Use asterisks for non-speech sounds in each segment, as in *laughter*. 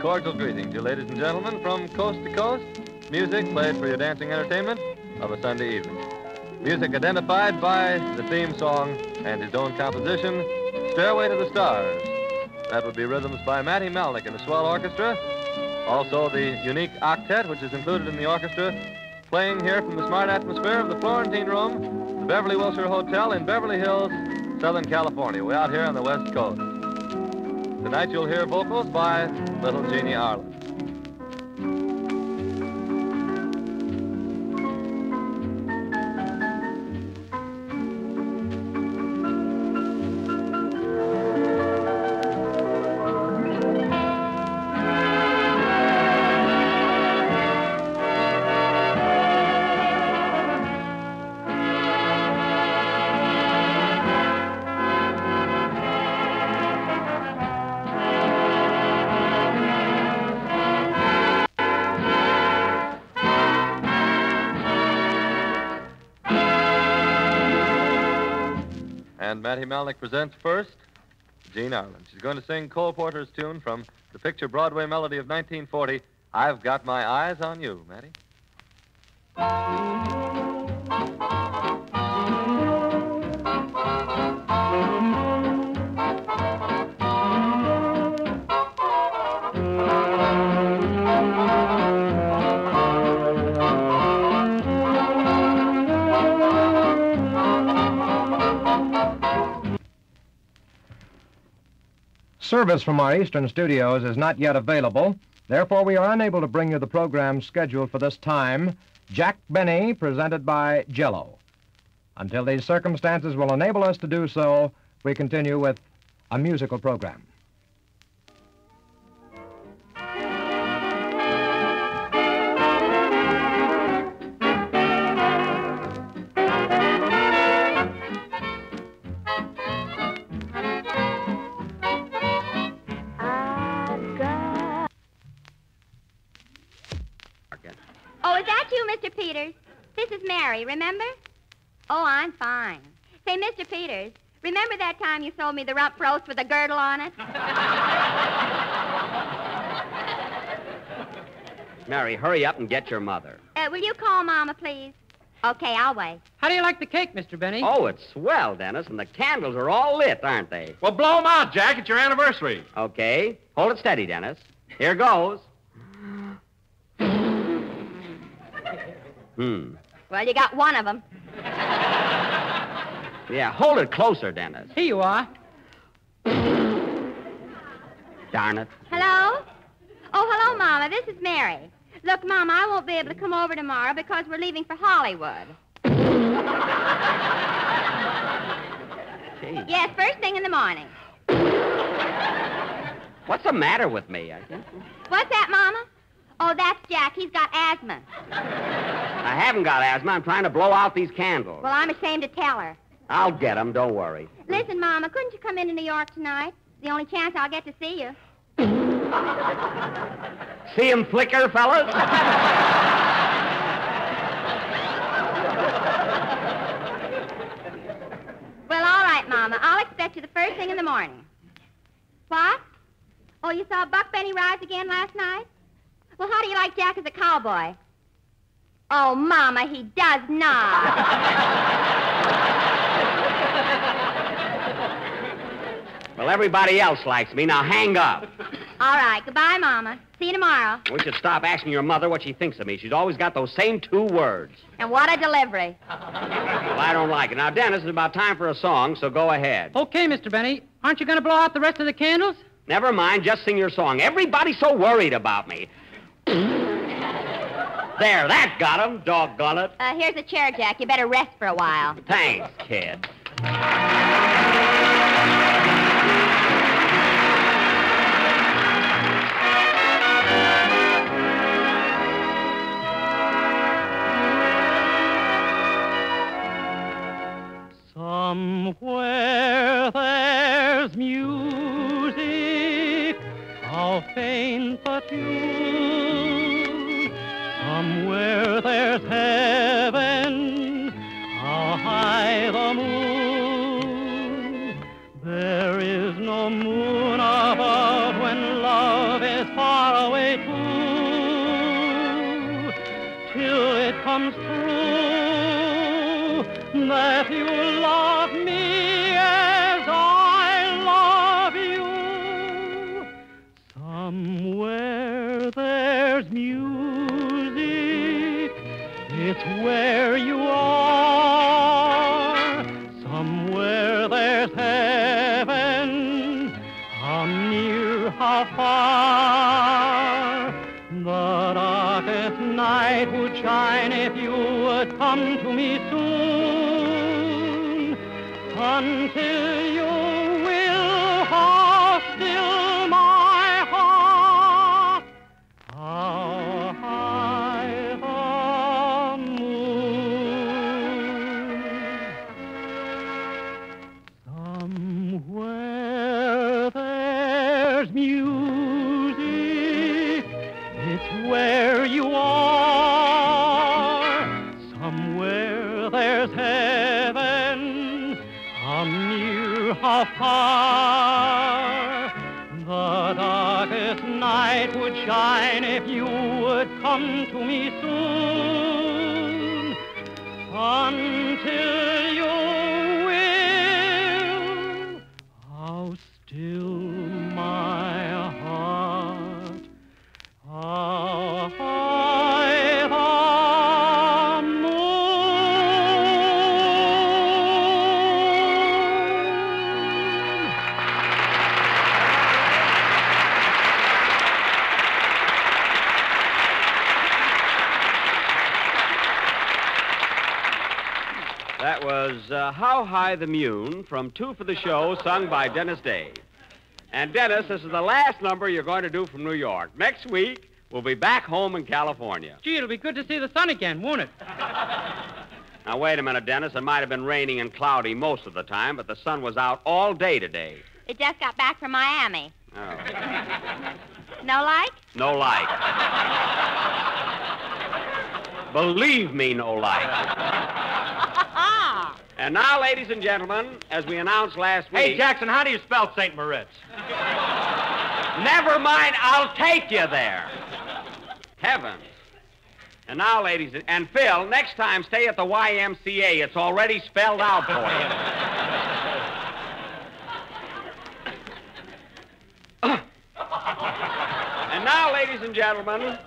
Cordial greeting to you, ladies and gentlemen, from coast to coast. Music played for your dancing entertainment of a Sunday evening. Music identified by the theme song and his own composition, Stairway to the Stars. That would be rhythms by Matty Malneck and the Swell Orchestra. Also, the unique octet, which is included in the orchestra, playing here from the smart atmosphere of the Florentine Room, the Beverly Wilshire Hotel in Beverly Hills, Southern California. We're out here on the West Coast. Tonight you'll hear vocals by Little Jeannie Arlen. And Matty Malneck presents first Jean Arlen. She's going to sing Cole Porter's tune from the picture Broadway melody of 1940, I've Got My Eyes on You, Matty. Service from our Eastern studios is not yet available. Therefore, we are unable to bring you the program scheduled for this time. Jack Benny, presented by Jello. Until these circumstances will enable us to do so, we continue with a musical program. You, Mr. Peters? This is Mary, remember? Oh, I'm fine. Say, Mr. Peters, remember that time you sold me the rump roast with a girdle on it? *laughs* Mary, hurry up and get your mother. Uh, will you call Mama, please? Okay, I'll wait. How do you like the cake, Mr. Benny? Oh, it's swell, Dennis, and the candles are all lit, aren't they? Well, blow 'em out, Jack. It's your anniversary. Okay. Hold it steady, Dennis. Here goes. Hmm. Well, you got one of them. Yeah, hold it closer, Dennis. Here you are. Darn it. Hello? Oh, hello, Mama. This is Mary. Look, Mama, I won't be able to come over tomorrow because we're leaving for Hollywood. Gee. Yes, first thing in the morning. What's the matter with me? I, think. What's that, Mama? Oh, that's Jack. He's got asthma. I haven't got asthma. I'm trying to blow out these candles. Well, I'm ashamed to tell her. I'll get 'em. Don't worry. Listen, Mama, couldn't you come into New York tonight? It's the only chance I'll get to see you. See 'em flicker, fellas? Well, all right, Mama. I'll expect you the first thing in the morning. What? Oh, you saw Buck Benny rise again last night? Well, how do you like Jack as a cowboy? Oh, Mama, he does not. well, everybody else likes me. Now hang up. All right, goodbye, Mama. See you tomorrow. We should stop asking your mother what she thinks of me. She's always got those same two words. And what a delivery. Well, I don't like it. Now, Dennis, it's about time for a song, so go ahead. Okay, Mr. Benny. Aren't you going to blow out the rest of the candles? Never mind, just sing your song. Everybody's so worried about me. There, that got him, doggone it. Uh, here's a chair, Jack. You better rest for a while. Thanks, kid. Somewhere there's music, how faint the tune. Somewhere there's heaven, how high the moon. There is no moon above when love is far away too, till it comes true that you come to me near, how far. The darkest night would shine if you would come to me soon. Until you That was uh, How High the Moon from Two for the Show, sung by Dennis Day. And Dennis, this is the last number you're going to do from New York. Next week, we'll be back home in California. Gee, it'll be good to see the sun again, won't it? *laughs* Now, wait a minute, Dennis. It might have been raining and cloudy most of the time, but the sun was out all day today. It just got back from Miami. Oh, No light? no light. *laughs* Believe me, no light. Ah. And now, ladies and gentlemen, as we announced last week. Hey, Jackson, how do you spell St. Moritz? Never mind, I'll take you there. Heavens. And now, ladies, and- and Phil, next time stay at the YMCA. It's already spelled out for you. and now, ladies and gentlemen,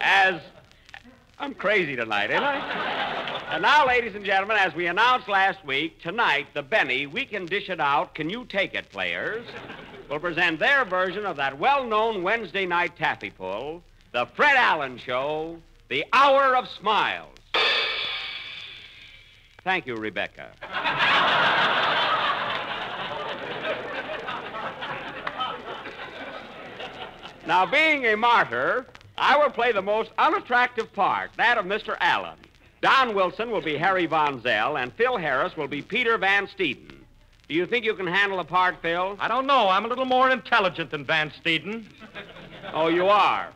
as I'm crazy tonight, ain't I? And now, ladies and gentlemen, as we announced last week, tonight, the Benny, We Can Dish It Out, Can You Take It players, will present their version of that well known Wednesday night taffy pull, The Fred Allen Show, The Hour of Smiles. Thank you, Rebecca. Now, being a martyr, I will play the most unattractive part, that of Mr. Allen. Don Wilson will be Harry Von Zell, and Phil Harris will be Peter Van Steeden. Do you think you can handle the part, Phil? I don't know. I'm a little more intelligent than Van Steeden. Oh, you are?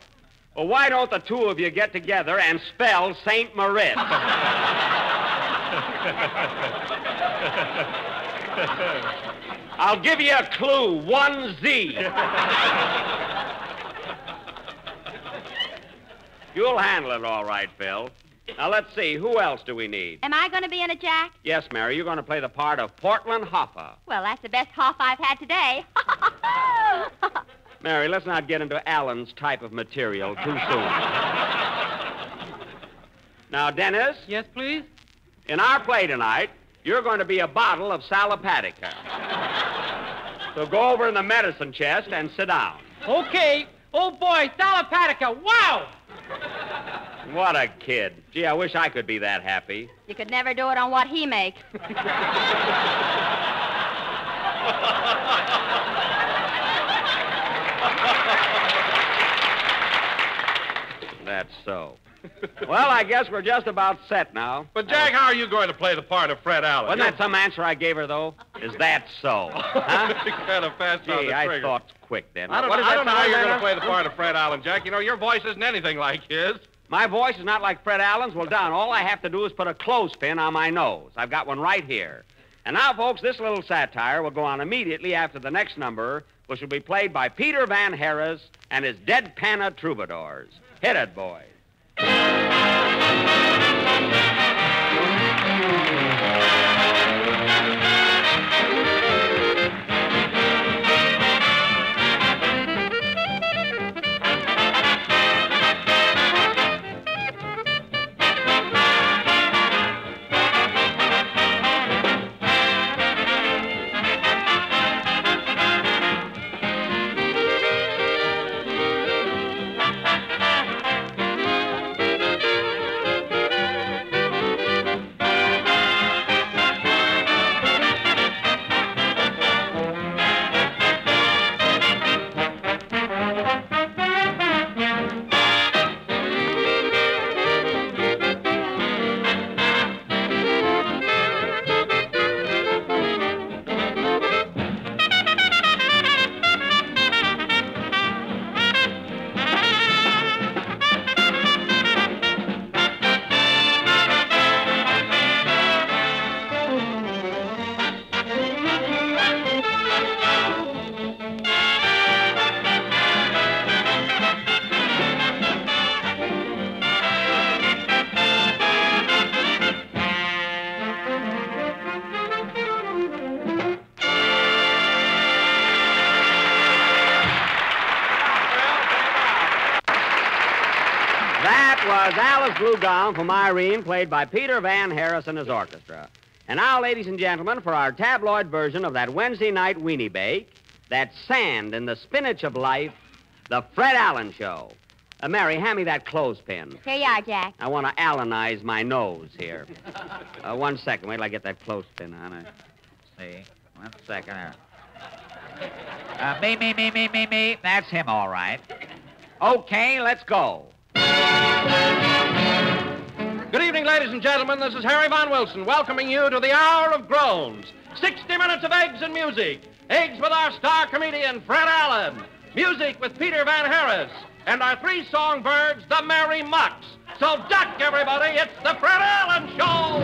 Well, why don't the two of you get together and spell St. Moritz? *laughs* I'll give you a clue. One Z. *laughs* You'll handle it all right, Phil. Now, let's see. Who else do we need? Am I going to be in it, Jack? Yes, Mary, you're going to play the part of Portland Hoffa. Well, that's the best hoff I've had today. *laughs* *laughs* Mary, let's not get into Allen's type of material too soon. *laughs* now, Dennis, Yes, please? in our play tonight, you're going to be a bottle of Sal Hepatica. so go over in the medicine chest and sit down. Okay. Oh, boy, Sal Hepatica. Wow! What a kid. Gee, I wish I could be that happy. you could never do it on what he makes. *laughs* That's so. well, I guess we're just about set now. But, Jack, how are you going to play the part of Fred Allen? Wasn't that some answer I gave her, though? Is that so? *laughs* Huh? kind of fast on Gee, the I trigger. thought quick then. I don't, what know, I don't know how you're going to play the part of Fred Allen, Jack. You know, your voice isn't anything like his. My voice is not like Fred Allen's. Well, Don, All I have to do is put a clothespin on my nose. I've got one right here. And now, folks, this little satire will go on immediately after the next number, which will be played by Peter Van Harris and his Dead Panna Troubadours. Hit it, boys. Blue Gown from Irene, played by Peter Van Harris and his orchestra. And now, ladies and gentlemen, for our tabloid version of that Wednesday night weenie bake, that sand in the spinach of life, the Fred Allen Show. Uh, Mary, hand me that clothespin. Here you are, Jack. I want to Allenize my nose here. *laughs* Uh, one second. Wait till I get that clothespin on it. See. One second. There. Uh, me, me, me, me, me, me. That's him, all right. Okay, let's go. Ladies and gentlemen. This is Harry Von Wilson welcoming you to the Hour of Groans. 60 minutes of eggs and music. Eggs with our star comedian, Fred Allen. Music with Peter Van Harris. And our three songbirds, the Merry Mucks. So duck, everybody. It's the Fred Allen Show.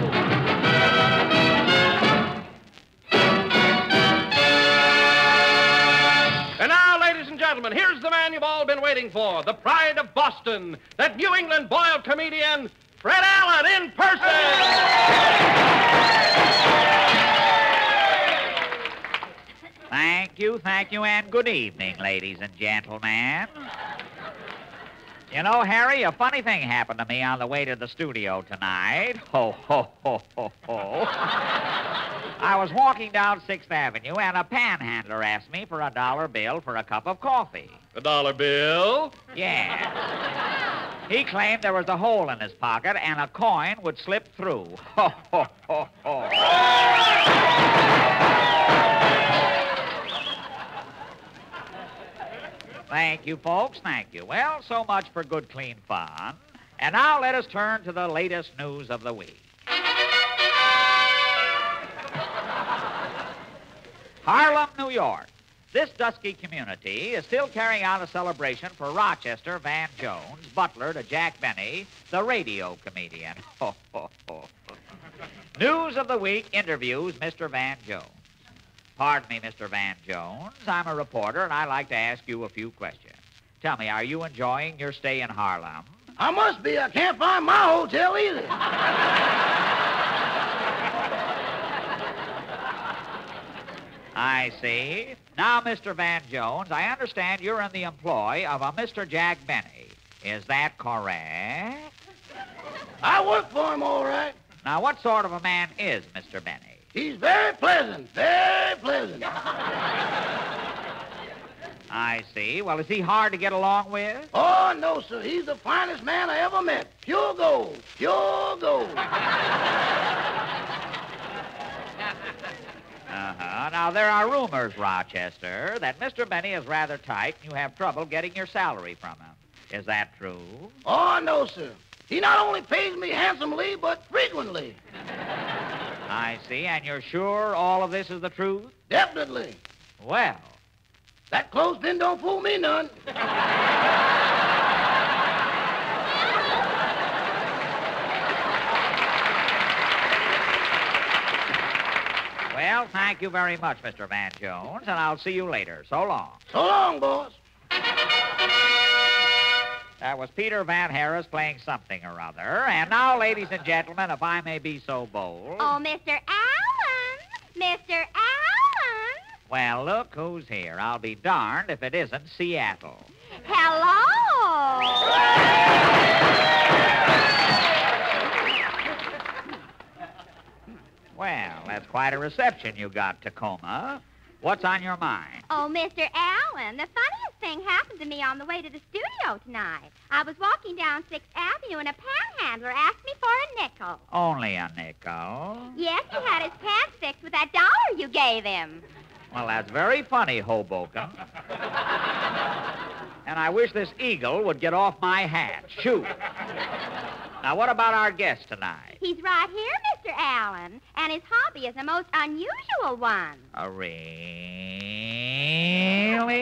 And now, ladies and gentlemen, here's the man you've all been waiting for, the pride of Boston, that New England boiled comedian, Fred Allen in person. Thank you, thank you, and good evening, ladies and gentlemen. You know, Harry, a funny thing happened to me on the way to the studio tonight. Ho, ho, ho, ho, ho. I was walking down Sixth Avenue, and a panhandler asked me for a dollar bill for a cup of coffee. A dollar bill. Yeah. He claimed there was a hole in his pocket and a coin would slip through. Ho, ho, ho, ho. Thank you, folks. Thank you. Well, so much for good, clean fun. And now let us turn to the latest news of the week. Harlem, New York. This dusky community is still carrying out a celebration for Rochester Van Jones, butler to Jack Benny, the radio comedian. *laughs* News of the week interviews Mr. Van Jones. Pardon me, Mr. Van Jones. I'm a reporter, and I'd like to ask you a few questions. Tell me, are you enjoying your stay in Harlem? I must be. I can't find my hotel either. *laughs* I see. Now, Mr. Van Jones, I understand you're in the employ of a Mr. Jack Benny. Is that correct? I work for him, all right. Now, what sort of a man is Mr. Benny? He's very pleasant, very pleasant. I see. Well, is he hard to get along with? Oh, no, sir. He's the finest man I ever met. Pure gold, pure gold. Uh-huh. Now, there are rumors, Rochester, that Mr. Benny is rather tight and you have trouble getting your salary from him. Is that true? Oh, no, sir. He not only pays me handsomely, but frequently. *laughs* I see. And you're sure all of this is the truth? Definitely. Well, That clothespin don't fool me none. *laughs* Well, thank you very much, Mr. Van Jones, and I'll see you later. So long. So long, boys. That was Peter Van Harris playing something or other. And now, ladies and gentlemen, if I may be so bold. Oh, Mr. Allen! Mr. Allen! Well, look who's here. I'll be darned if it isn't Seattle. Hello! Well, that's quite a reception you got, Tacoma. What's on your mind? Oh, Mr. Allen, the funniest thing happened to me on the way to the studio tonight. I was walking down Sixth Avenue and a panhandler asked me for a nickel. Only a nickel. Yes, he had his pants fixed with that dollar you gave him. Well, that's very funny, Hoboken. and I wish this eagle would get off my hat. Shoot. Now, what about our guest tonight? He's right here, Mr. Allen, and his hobby is a most unusual one. A really?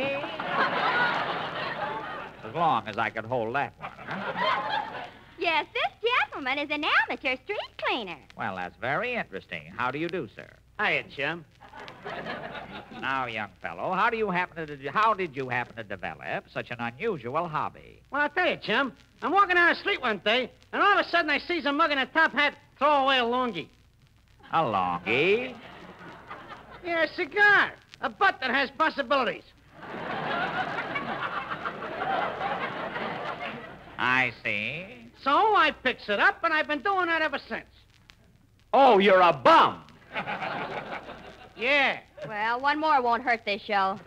*laughs* as long as I could hold that one. Huh? Yes, this gentleman is an amateur street cleaner. Well, that's very interesting. How do you do, sir? Hiya, chum. Now, young fellow, how do you happen to how did you happen to develop such an unusual hobby? Well, I'll tell you, chum. I'm walking down the street one day, and all of a sudden I sees a mug in a top hat throw away a longie. A longie? Yeah, a cigar. A butt that has possibilities. I see. So I picks it up, and I've been doing that ever since. Oh, you're a bum. Yeah. Well, one more won't hurt this show.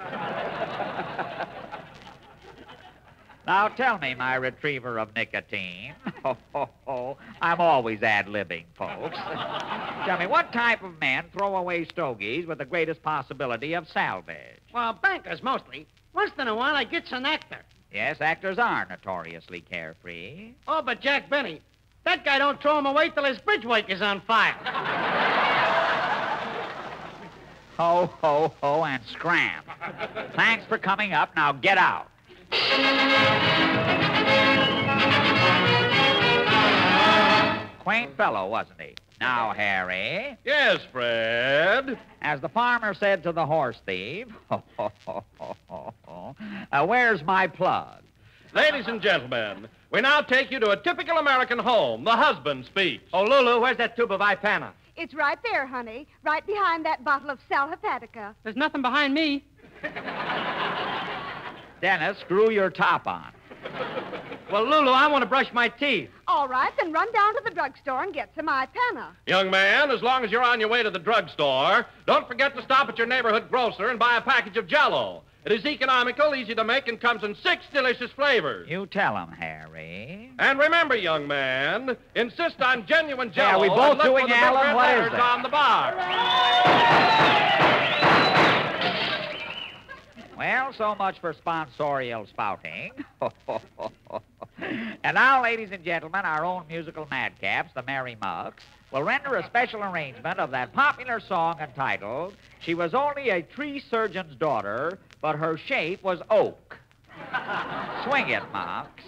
Now tell me, my retriever of nicotine. Ho, ho, ho. I'm always ad-libbing, folks. *laughs* tell me, what type of men throw away stogies with the greatest possibility of salvage? Well, bankers mostly. Once in a while I gets an actor. Yes, actors are notoriously carefree. Oh, but Jack Benny, that guy don't throw him away till his bridge is on fire. *laughs* Ho, ho, ho, and scram. Thanks for coming up. Now get out. Quaint fellow, wasn't he? Now, Harry, Yes, Fred. as the farmer said to the horse thief, *laughs* ho, ho, ho, ho, ho, ho, uh, where's my plug? Ladies and gentlemen, we now take you to a typical American home, the husband speech. Oh, Lulu, where's that tube of Ipana? It's right there, honey. Right behind that bottle of sal hepatica. There's nothing behind me. Dennis, screw your top on. Well, Lulu, I want to brush my teeth. All right, then run down to the drugstore and get some Ipana. Young man, as long as you're on your way to the drugstore, don't forget to stop at your neighborhood grocer and buy a package of Jello. It is economical, easy to make, and comes in six delicious flavors. You tell him, Harry. And remember, young man, insist on genuine Yeah, Jello. we both and doing for Allen? What is letters that? on the bar. Well, so much for sponsorial spouting. *laughs* and now, ladies and gentlemen, our own musical madcaps, the Merry Mucks, will render a special arrangement of that popular song entitled She Was Only a Tree Surgeon's Daughter, but Her Shape Was Oak. Swing it, Mucks.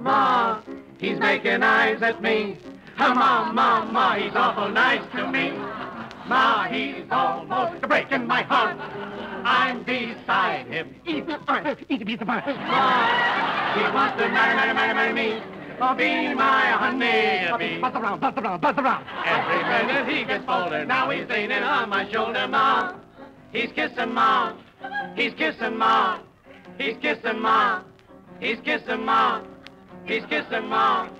Ma, he's making eyes at me. Ma, ma, ma, he's awful nice to me. Ma, he's almost breaking my heart. I'm beside him. Eat the punch, eat of punch. He wants to marry, marry, marry, marry me. Oh, be my honey bee. Buzz around, buzz around, buzz around. Every minute he gets bolder. Now he's leaning on my shoulder, Ma. He's kissing Ma. He's kissing Ma. He's kissing Ma. He's kissing Ma. He's kissing Ma.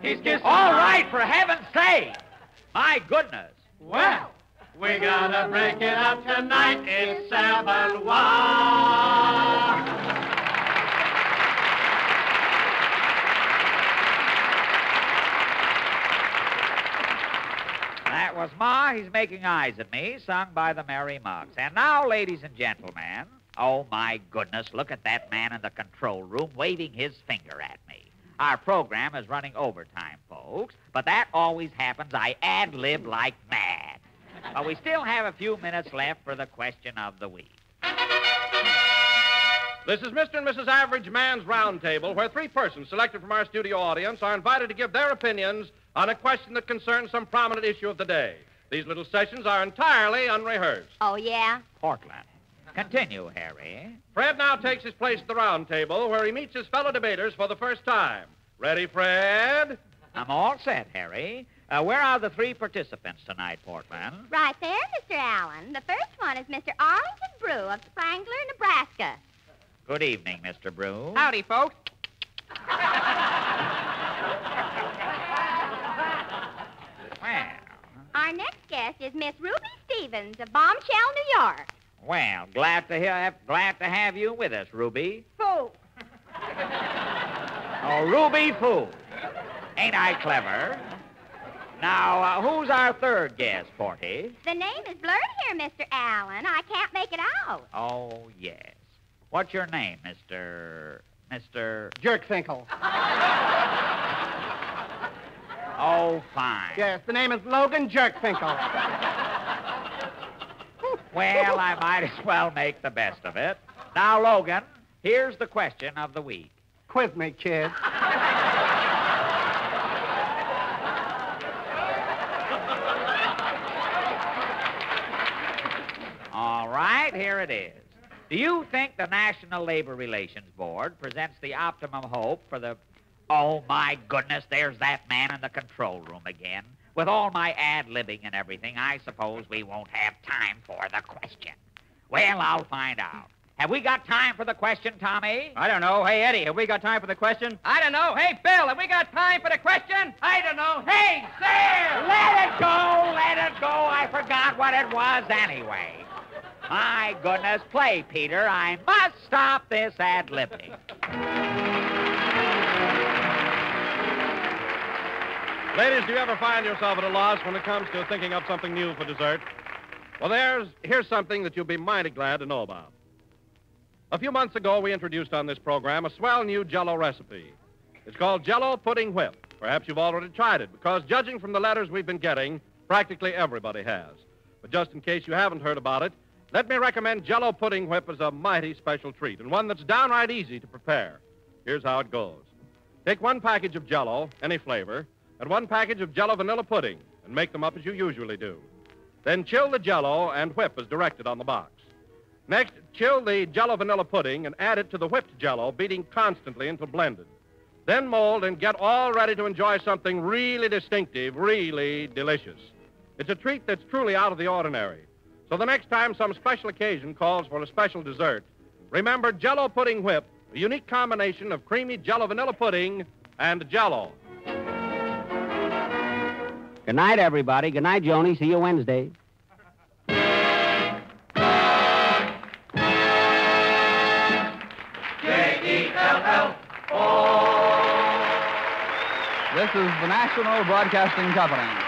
He's kissing All right, for heaven's sake. My goodness. Well, we gotta break it up tonight. It's seven one. That was Ma, He's Making Eyes at Me, sung by the Merry Mucks. And now, ladies and gentlemen, oh my goodness, look at that man in the control room waving his finger at me. Our program is running overtime, folks, but that always happens. I ad lib like mad. But we still have a few minutes left for the question of the week. This is Mr. and Mrs. Average Man's Roundtable, where three persons selected from our studio audience are invited to give their opinions on a question that concerns some prominent issue of the day. These little sessions are entirely unrehearsed. Oh, yeah? Portland. Continue, Harry. Fred now takes his place at the round table where he meets his fellow debaters for the first time. Ready, Fred? I'm all set, Harry. Uh, where are the three participants tonight, Portland? Right there, Mr. Allen. The first one is Mr. Arlington Brew of Spangler, Nebraska. Good evening, Mr. Brew. Howdy, folks. Well, Our next guest is Miss Ruby Stevens of Bombshell, New York. well, glad to hear, glad to have you with us, Ruby. Who? Oh, Ruby Foo. Ain't I clever? Now, uh, who's our third guest, Porty? The name is blurred here, Mr. Allen. I can't make it out. Oh, yes. What's your name, Mr. Mr. Jerk Finkel. *laughs* Oh, fine. Yes, the name is Logan Jerk Finkel. Well, I might as well make the best of it. Now, Logan, here's the question of the week. Quiz me, kid. All right, here it is. Do you think the National Labor Relations Board presents the optimum hope for the. Oh, my goodness, there's that man in the control room again. With all my ad libbing and everything, I suppose we won't have time for the question. Well, I'll find out. Have we got time for the question, Tommy? I don't know. Hey, Eddie, have we got time for the question? I don't know. Hey, Bill, have we got time for the question? I don't know. Hey, Sam! Let it go, let it go. I forgot what it was anyway. My goodness, play, Peter. I must stop this ad libbing. Ladies, do you ever find yourself at a loss when it comes to thinking up something new for dessert? Well, there's here's something that you'll be mighty glad to know about. A few months ago, we introduced on this program a swell new Jello recipe. It's called Jello Pudding Whip. Perhaps you've already tried it, because judging from the letters we've been getting, practically everybody has. But just in case you haven't heard about it, let me recommend Jello Pudding Whip as a mighty special treat, and one that's downright easy to prepare. Here's how it goes. Take one package of Jello, any flavor, and one package of Jello vanilla pudding, and make them up as you usually do. Then chill the Jello and whip as directed on the box. Next, chill the Jello vanilla pudding and add it to the whipped Jello, beating constantly until blended. Then mold and get all ready to enjoy something really distinctive, really delicious. It's a treat that's truly out of the ordinary. So the next time some special occasion calls for a special dessert, remember Jello Pudding Whip, a unique combination of creamy Jello vanilla pudding and Jello. Good night, everybody. Good night, Joni. See you Wednesday. This is the National Broadcasting Company.